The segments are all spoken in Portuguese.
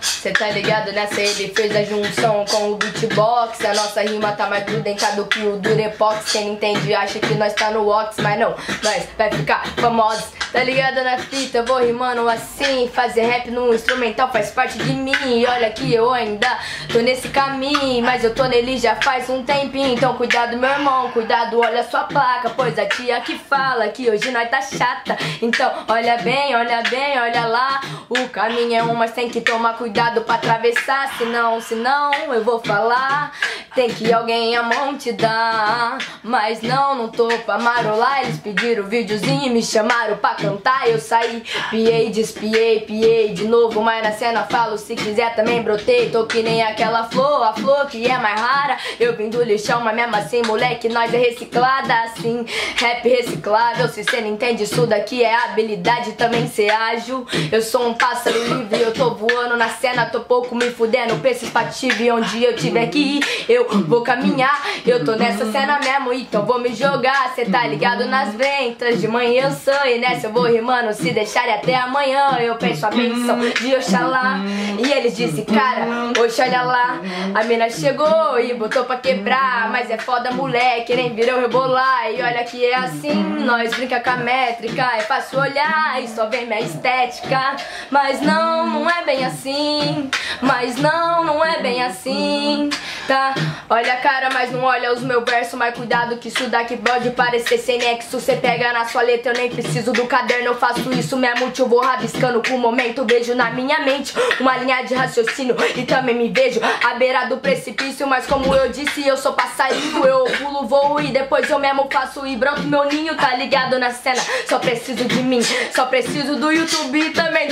Cê tá ligado nessa? Ele fez a junção com o beatbox. A nossa rima tá mais grudenta que o Durepox. Quem não entende acha que nós tá no Ox, mas não, nós vai ficar famosos. Tá ligado na fita? Eu vou rimando assim. Fazer rap no instrumental faz parte de mim. E olha que eu ainda tô nesse caminho. Mas eu tô nele já faz um tempinho. Então cuidado, meu irmão, cuidado, olha sua placa. Pois a tia que fala que hoje nós tá chata. Então olha bem, olha bem, olha lá. O caminho é um, mas tem que tomar cuidado pra atravessar. Senão, senão eu vou falar. Tem que alguém a mão te dar. Mas não, não tô pra marolar. Eles pediram videozinho e me chamaram pra cantar. Eu saí, piei, despiei, piei de novo. Mas na cena falo, se quiser também brotei. Tô que nem aquela flor, a flor que é mais rara. Eu vim do lixão, mas mesmo assim, moleque, nós é reciclada assim. Rap reciclável, se cê não entende isso daqui é habilidade também ser ágil. Eu sou um pássaro livre, eu tô voando na cena, tô pouco me fudendo. Pensa pative onde eu tiver que ir, eu vou caminhar. Eu tô nessa cena mesmo, então vou me jogar. Cê tá ligado nas ventas, de manhã eu sou. E nessa eu vou rimando, se deixarem até amanhã. Eu penso a benção de Oxalá. E eles disse, cara, oxe, olha lá. A mina chegou e botou pra quebrar. Mas é foda, moleque, nem virou rebolar. E olha que é assim, nós brinca com a métrica. É fácil olhar e só vem minha estética. Mas não, não é bem assim. Mas não, não é bem assim. Tá? Olha a cara, mas não olha os meus versos. Mas cuidado que isso daqui pode parecer sem nexo. Cê pega na sua letra, eu nem preciso do caderno. Eu faço isso mesmo, eu vou rabiscando com o momento. Vejo na minha mente uma linha de raciocínio. E também me vejo à beira do precipício. Mas como eu disse, eu sou passarinho. Eu pulo, voo e depois eu mesmo faço e broto meu ninho. Tá ligado na cena? Só preciso de mim, só preciso do YouTube e também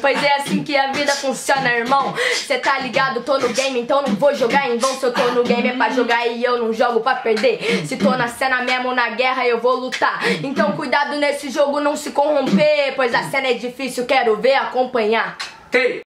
Pois é assim que a vida funciona, irmão. Cê tá ligado? Tô no game, então não vou jogar em vão. Se eu tô no game é pra jogar e eu não jogo pra perder. Se tô na cena mesmo, na guerra eu vou lutar. Então cuidado nesse jogo, não se corromper. Pois a cena é difícil, quero ver acompanhar. Hey.